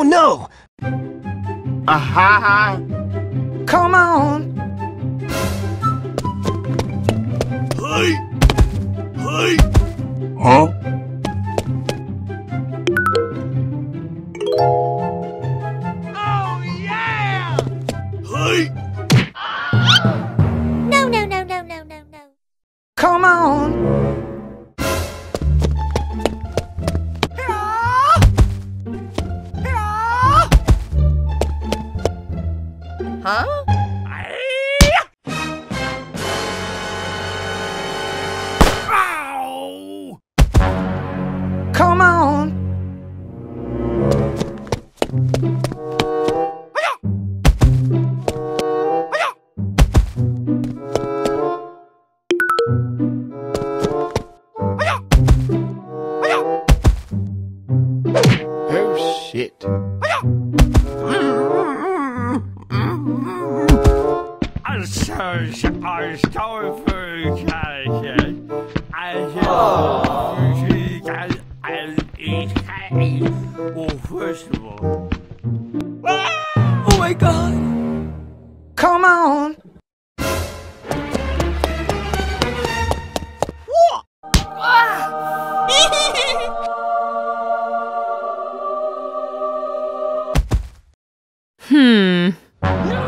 Oh no! Aha! Come on! Hey! Hey! Huh? Huh? Ow! Come on. Oh shit. I'm so sorry, sorry for you guys. I just you guys and eat cake. Well, first of all, Oh my god. Come on. Hmm.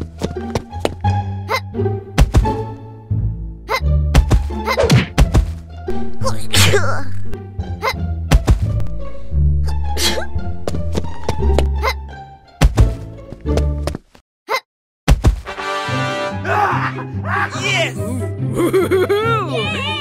Yes!